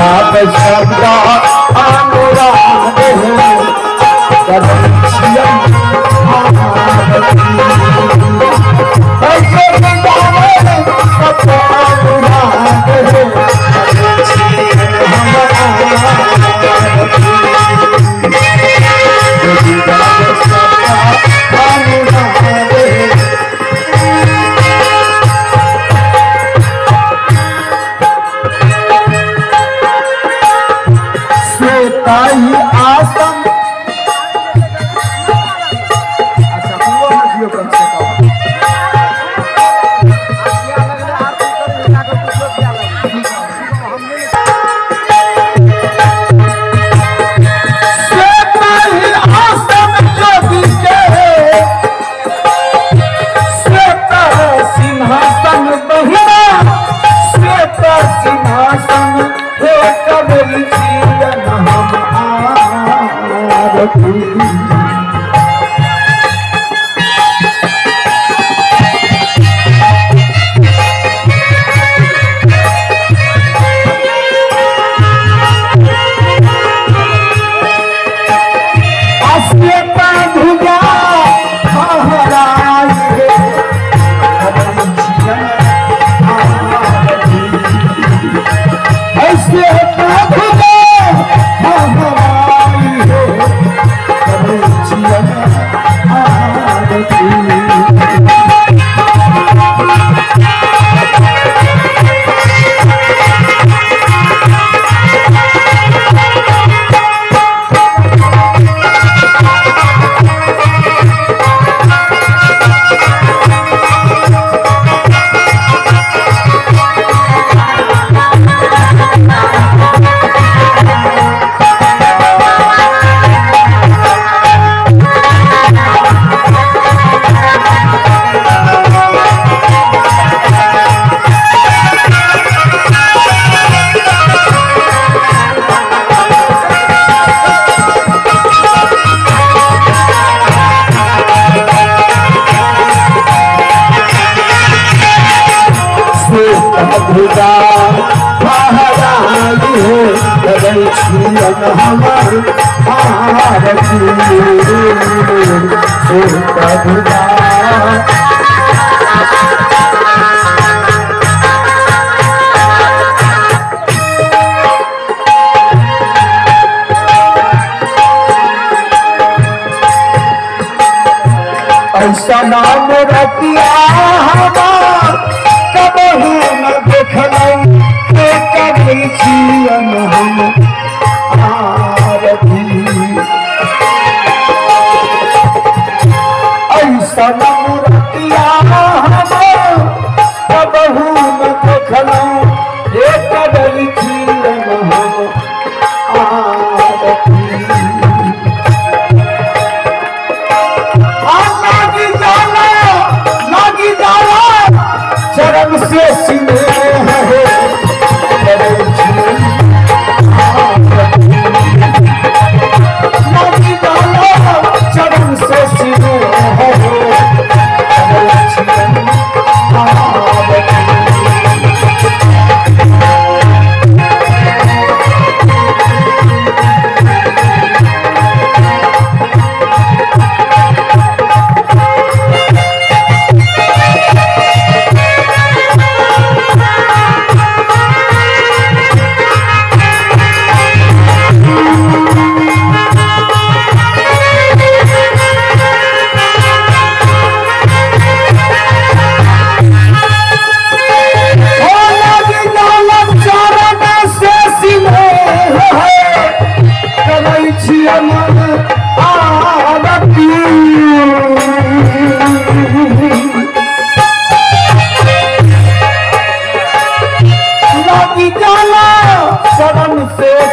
आप से अद्भुता महारानी है बदल छूलन हमार भारती से अद्भुता ऐसा नाम से